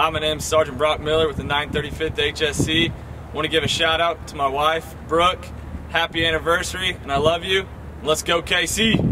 Hi, my name is Sergeant Brock Miller with the 935th HSC. want to give a shout out to my wife, Brooke. Happy anniversary, and I love you. Let's go, KC.